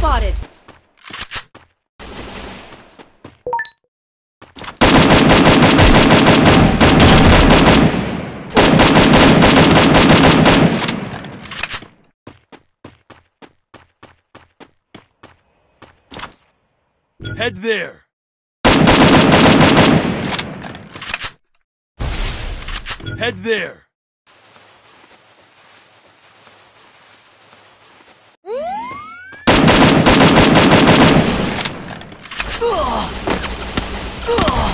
spotted. Head there. Head there.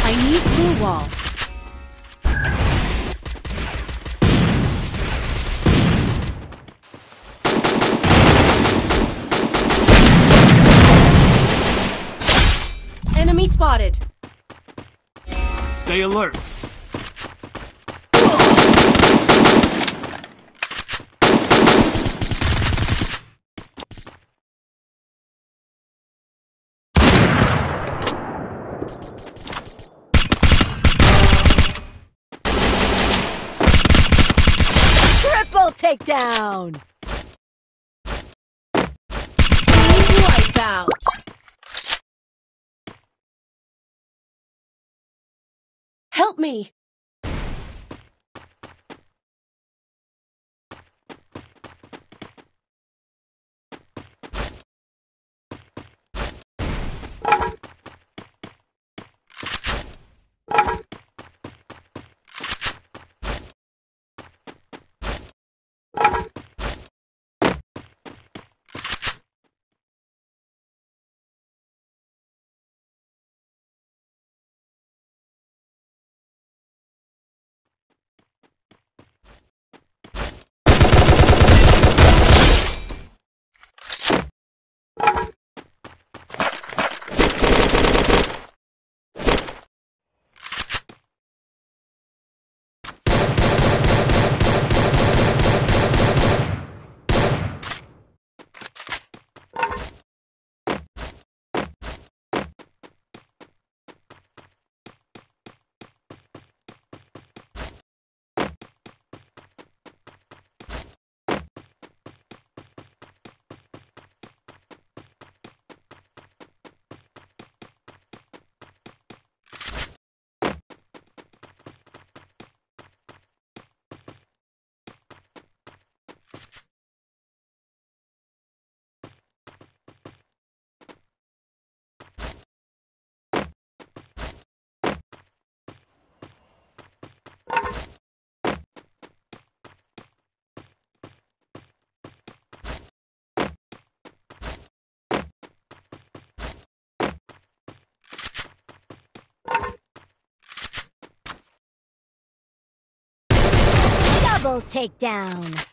I need blue wall. Enemy spotted. Stay alert. Triple takedown. Wipeout. Help me. Double takedown.